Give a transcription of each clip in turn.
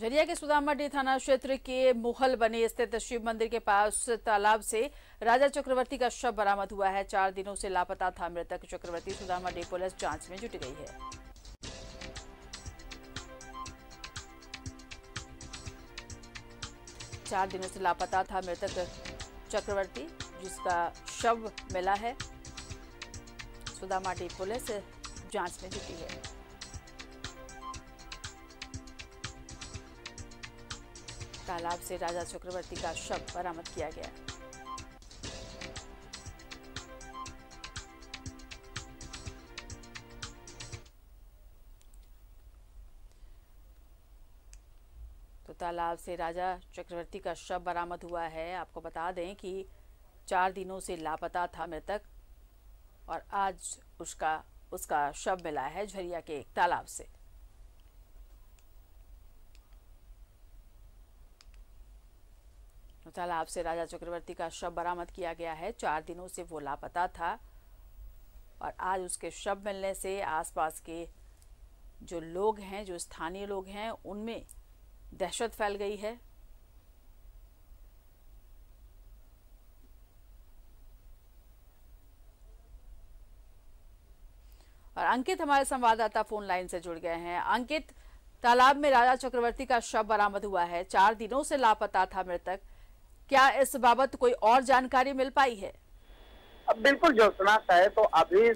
झरिया के सुदामाडी थाना क्षेत्र के मोहल बनी स्थित शिव मंदिर के पास तालाब से राजा चक्रवर्ती का शव बरामद हुआ है। चार दिनों से लापता था मृतक। चक्रवर्ती सुदामाडी पुलिस जाँच में जुट गई है। चार दिनों से लापता था मृतक चक्रवर्ती, जिसका शव मिला है। सुदामाडी पुलिस जाँच में जुटी है। तालाब से राजा चक्रवर्ती का शव बरामद किया गया। तो तालाब से राजा चक्रवर्ती का शव बरामद हुआ है। आपको बता दें कि चार दिनों से लापता था मृतक और आज उसका उसका शव मिला है झरिया के एक तालाब से। तालाब से राजा चक्रवर्ती का शव बरामद किया गया है। चार दिनों से वो लापता था और आज उसके शव मिलने से आसपास के जो लोग हैं, जो स्थानीय लोग हैं, उनमें दहशत फैल गई है। और अंकित हमारे संवाददाता फ़ोन लाइन से जुड़ गए हैं। अंकित, तालाब में राजा चक्रवर्ती का शव बरामद हुआ है। चार दिनों से लापता था मृतक। क्या इस बाबत कोई और जानकारी मिल पाई है? बिल्कुल जोशना है तो अभी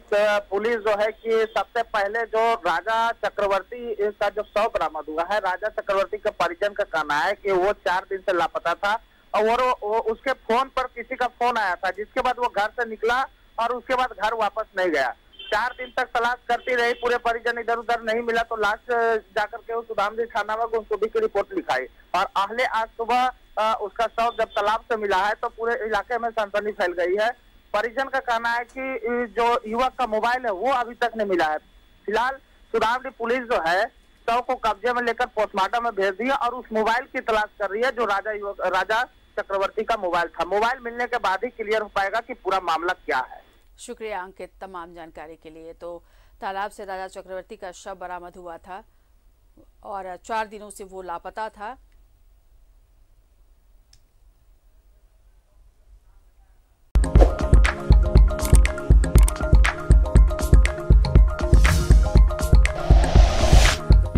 पुलिस जो है कि सबसे पहले जो राजा चक्रवर्ती का जो शव बरामद हुआ है, राजा चक्रवर्ती के परिजन का कहना है कि वो चार दिन से लापता था और वो उसके फ़ोन पर किसी का फ़ोन आया था, जिसके बाद वो घर से निकला और उसके बाद घर वापस नहीं गया। चार दिन तक तलाश करती रही, पूरे परिजन इधर उधर नहीं मिला तो लास्ट जाकर के उस उधामदी थाना में गुमशुदी की रिपोर्ट लिखाई। और आहले आज सुबह उसका शव जब तालाब से मिला है तो पूरे इलाके में सनसनी फैल गई है। परिजन का कहना है कि जो युवक का मोबाइल है, वो अभी तक नहीं मिला है। फ़िलहाल सुदामडी पुलिस जो है, शव को कब्जे में लेकर पोस्टमार्टम में भेज दिया और उस मोबाइल की तलाश कर रही है, जो राजा युवक, राजा चक्रवर्ती का मोबाइल था। मोबाइल मिलने के बाद ही क्लियर हो पाएगा कि पूरा मामला क्या है। शुक्रिया, अंकित, तमाम जानकारी के लिए। तो तालाब से राजा चक्रवर्ती का शव बरामद हुआ था और चार दिनों से वो लापता था।